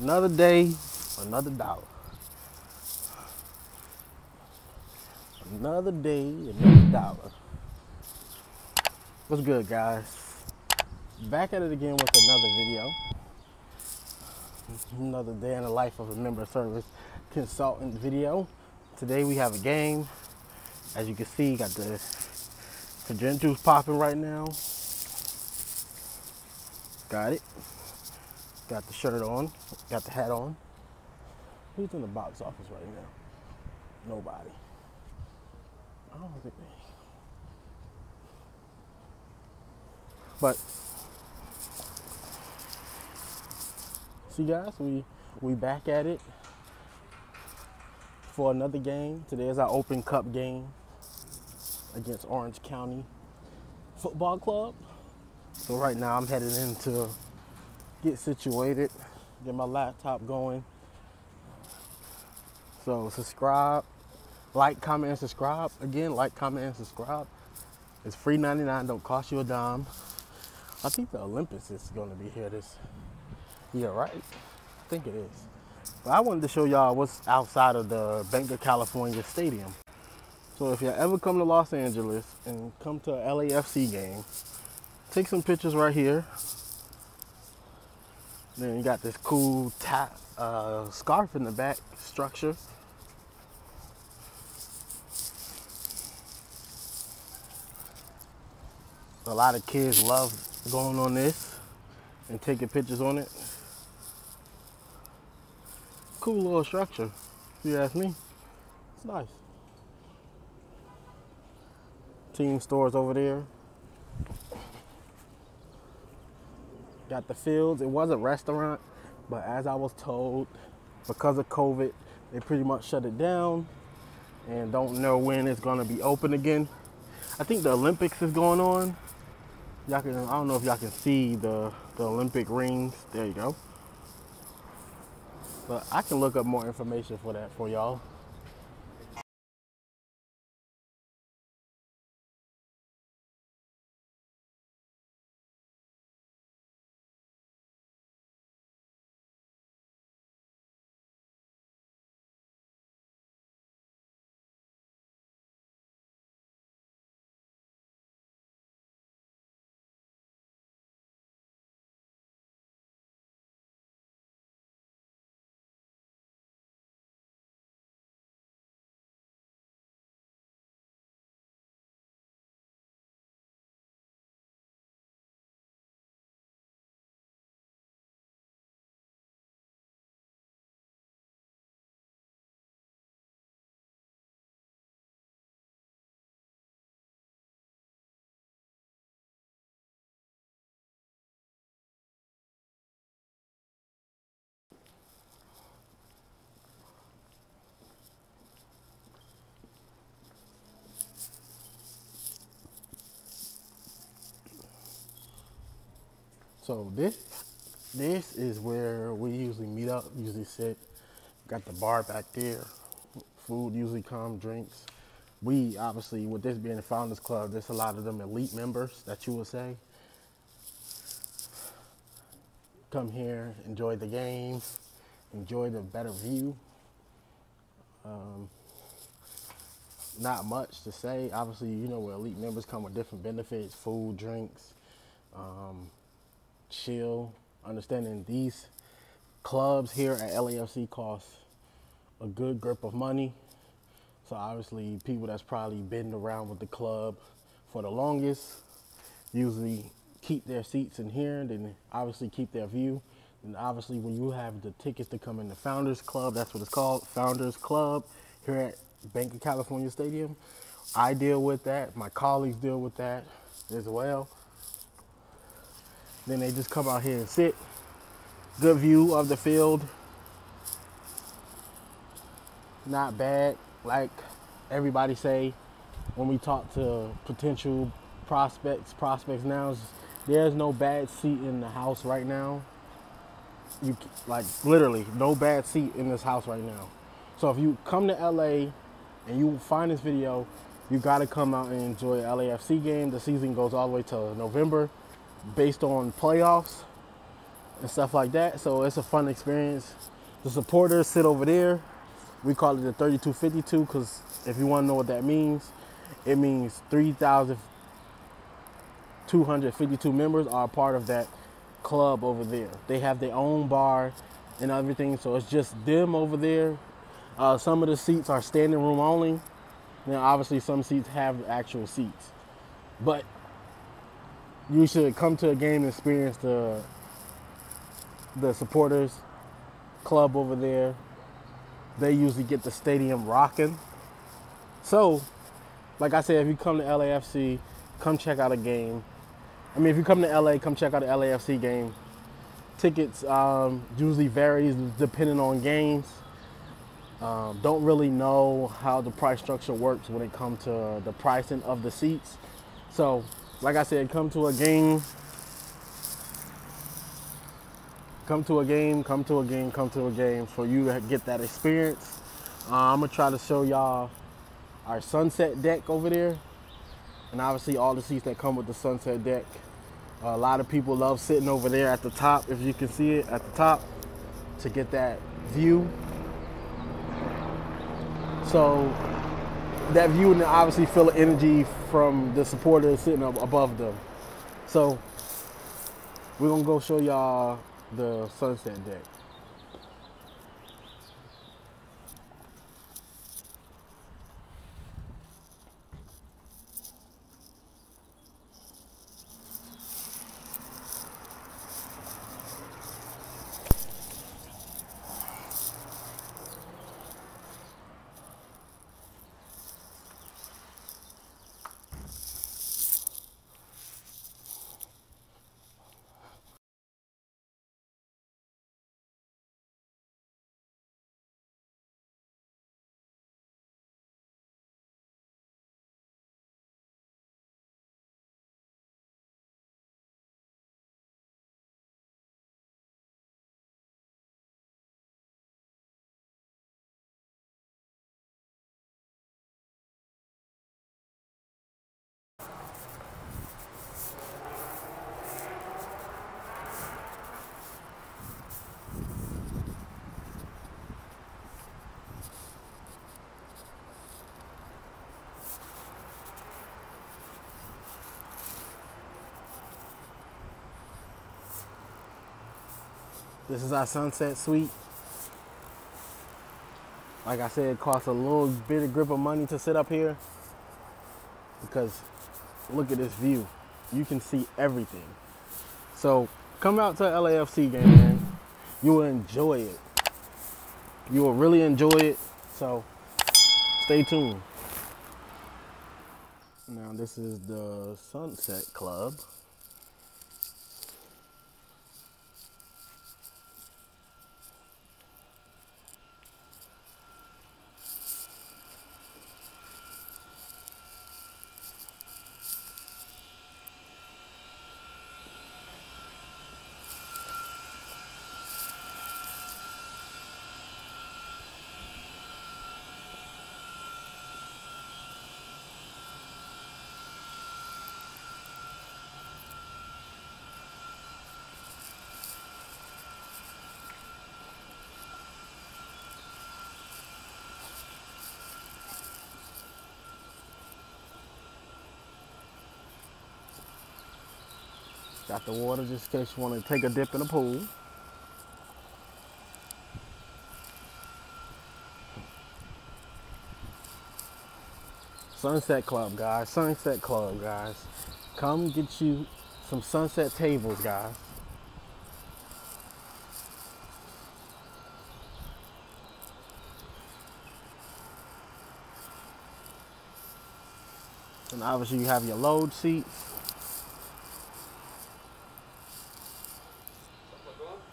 Another day, another dollar. Another day, another dollar. What's good, guys? Back at it again with another video. Another day in the life of a member service consultant video. Today we have a game. As you can see, got the the juice popping right now. Got it. Got the shirt on. Got the hat on. Who's in the box office right now? Nobody. I don't think they. But see guys, we we back at it for another game. Today is our open cup game against Orange County Football Club. So right now I'm headed in to get situated, get my laptop going. So subscribe, like, comment, and subscribe. Again, like, comment, and subscribe. It's free 99, don't cost you a dime. I think the Olympics is gonna be here this year, right? I think it is. But I wanted to show y'all what's outside of the Banc of California Stadium. So if you ever come to Los Angeles and come to a LAFC game, take some pictures right here. Then you got this cool tap, uh, scarf in the back structure. A lot of kids love going on this and taking pictures on it. Cool little structure, if you ask me. It's nice. Team stores over there. Got the fields. It was a restaurant, but as I was told, because of COVID, they pretty much shut it down and don't know when it's gonna be open again. I think the Olympics is going on. Y'all can I don't know if y'all can see the, the Olympic rings. There you go. But I can look up more information for that for y'all. So this this is where we usually meet up, usually sit. Got the bar back there. Food usually come, drinks. We obviously, with this being the Founders Club, there's a lot of them elite members that you would say. Come here, enjoy the game, enjoy the better view. Um, not much to say. Obviously, you know where elite members come with different benefits, food, drinks. Um, chill, understanding these clubs here at LAFC cost a good grip of money. So obviously people that's probably been around with the club for the longest usually keep their seats in here, and then obviously keep their view. And obviously when you have the tickets to come in the Founders Club, that's what it's called, Founders Club here at Banc of California Stadium. I deal with that, my colleagues deal with that as well. Then they just come out here and sit. Good view of the field. Not bad, like everybody say when we talk to potential prospects, prospects now, there's no bad seat in the house right now. You like literally no bad seat in this house right now. So if you come to LA and you find this video, you got to come out and enjoy LAFC game. The season goes all the way to November based on playoffs. and stuff like that. So it's a fun experience. The supporters sit over there. We call it the 3252 because if you want to know what that means, it means 3,252 members are part of that club over there. They have their own bar and everything, so it's just them over there. Uh, some of the seats are standing room only. Now, obviously, some seats have actual seats, but you should come to a game and experience the the supporters club over there. They usually get the stadium rocking. So, like I said, if you come to LAFC, come check out a game. I mean, if you come to LA, come check out an LAFC game. Tickets um, usually varies depending on games. Um, don't really know how the price structure works when it comes to the pricing of the seats. So, like I said, come to a game. Come to a game, come to a game, come to a game for you to get that experience. Uh, I'm gonna try to show y'all our sunset deck over there. And obviously all the seats that come with the sunset deck. Uh, a lot of people love sitting over there at the top, if you can see it at the top, to get that view. So that view and obviously feel the energy from the supporters sitting up above them. So we're gonna go show y'all the sunset deck. This is our sunset suite. Like I said, it costs a little bit of grip of money to sit up here because look at this view. You can see everything. So come out to LAFC game, man. You will enjoy it. You will really enjoy it. So stay tuned. Now this is the Sunset Club. Got the water just in case you want to take a dip in the pool. Sunset Club, guys. Sunset Club, guys. Come get you some sunset tables, guys. And obviously you have your load seats.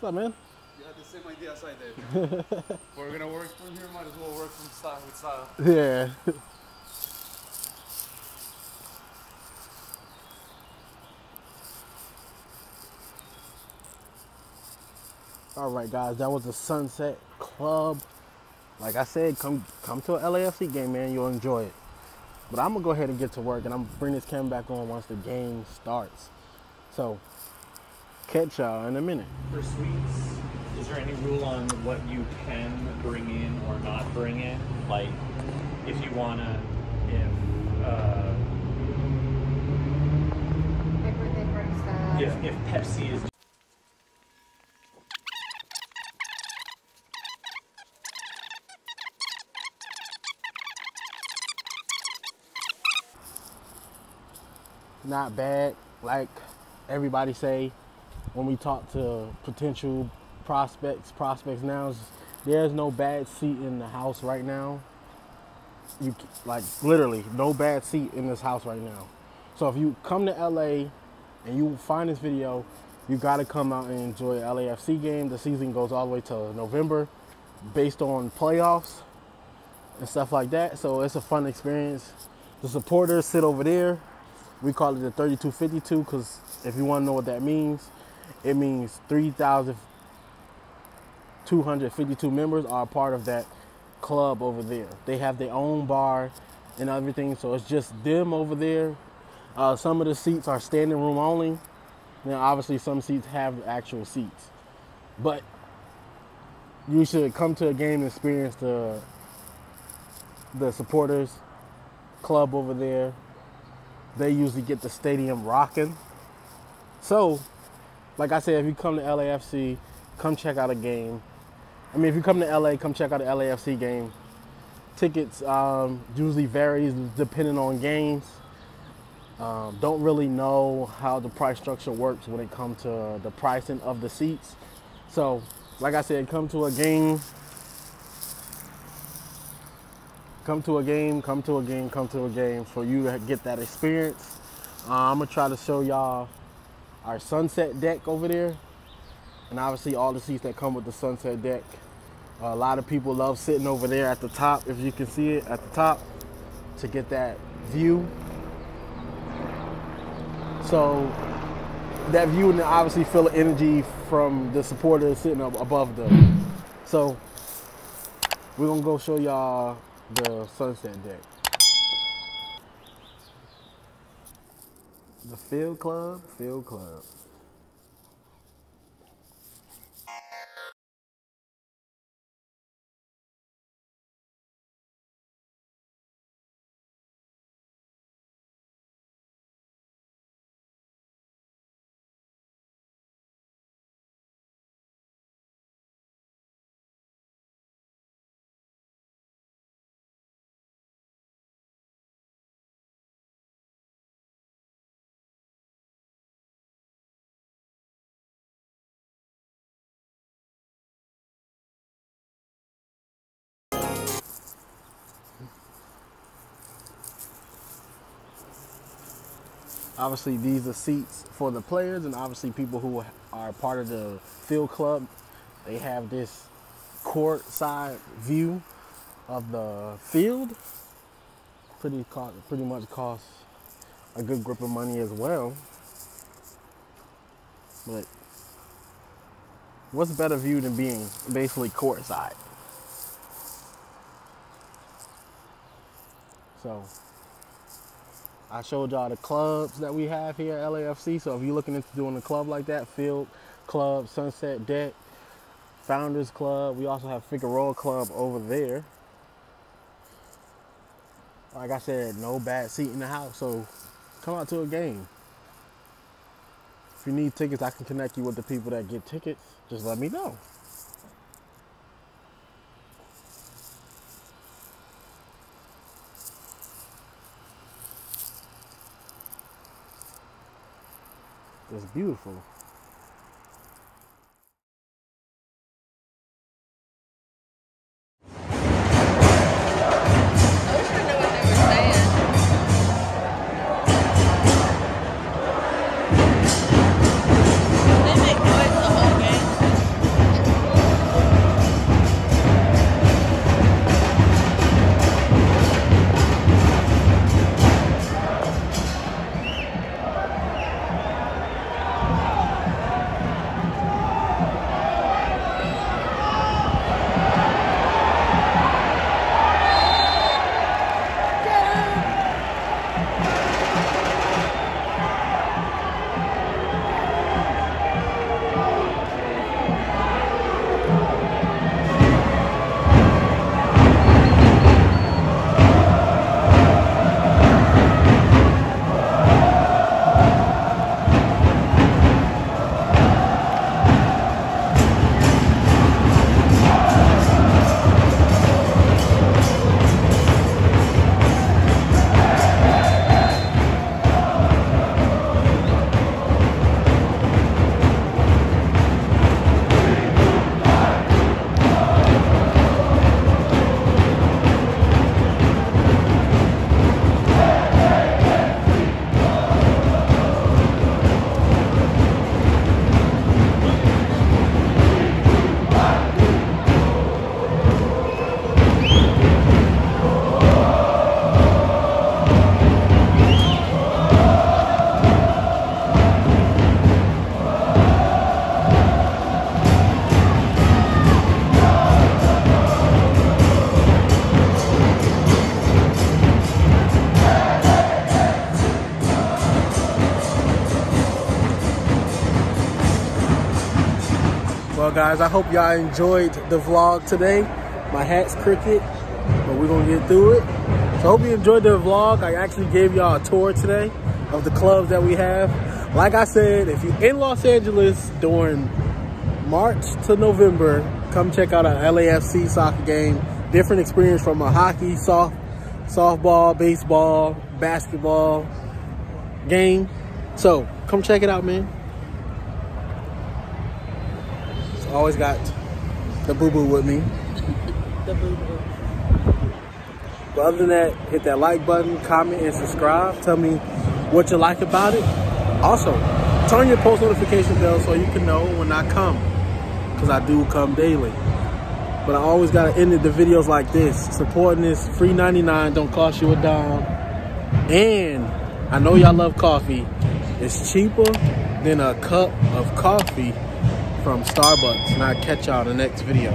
What's up, man? You had the same idea as I did. we're gonna work from here, might as well work from style with style. Yeah. All right, guys, that was the Sunset Club. Like I said, come come to an LAFC game, man. You'll enjoy it. But I'm gonna go ahead and get to work, and I'm bring this camera back on once the game starts. So catch y'all in a minute. For sweets, is there any rule on what you can bring in or not bring in? Like, if you wanna, if uh, My birthday party stuff. if if Pepsi is not bad. Like everybody say, when we talk to potential prospects, prospects now, there's no bad seat in the house right now. You like literally no bad seat in this house right now. So if you come to LA and you find this video, you got to come out and enjoy a LAFC game. The season goes all the way to November, based on playoffs and stuff like that. So it's a fun experience. The supporters sit over there. We call it the 3252 because if you want to know what that means, it means 3,252 members are part of that club over there. They have their own bar and everything, so it's just them over there. Uh, some of the seats are standing room only. Now, obviously, some seats have actual seats, but you should come to a game and experience the the supporters club over there. They usually get the stadium rocking. So, like I said, if you come to LAFC, come check out a game. I mean, if you come to LA, come check out an LAFC game. Tickets um, usually varies depending on games. Um, don't really know how the price structure works when it comes to the pricing of the seats. So, like I said, come to a game. Come to a game, come to a game, come to a game for you to get that experience. Uh, I'm gonna try to show y'all our sunset deck over there, and obviously all the seats that come with the sunset deck. a lot of people love sitting over there at the top, if you can see it at the top, to get that view. So that view and obviously feel the energy from the supporters sitting up above them. So we're gonna go show y'all the sunset deck. The Field Club, Field Club. Obviously, these are seats for the players, and obviously, people who are part of the field club. They have this court side view of the field. Pretty co- pretty much costs a good grip of money as well. But what's better view than being basically court side? So I showed y'all the clubs that we have here at LAFC. So if you're looking into doing a club like that, Field Club, Sunset Deck, Founders Club. We also have Figueroa Club over there. Like I said, no bad seat in the house. So come out to a game. If you need tickets, I can connect you with the people that get tickets. Just let me know. It's beautiful. Guys, I hope y'all enjoyed the vlog today. My hat's crooked, but we're gonna get through it. So I hope you enjoyed the vlog. I actually gave y'all a tour today of the clubs that we have. Like I said, if you're in Los Angeles during March to November, come check out a LAFC soccer game. Different experience from a hockey, soft, softball, baseball, basketball game. So come check it out, man. Always got the boo boo with me. The boo boo. But other than that, hit that like button, comment, and subscribe. Tell me what you like about it. Also, turn your post notification bell so you can know when I come. Because I do come daily. But I always got to end the videos like this. Supporting this free 99, don't cost you a dime. And I know y'all love coffee. It's cheaper than a cup of coffee from Starbucks. And I'll catch y'all in the next video.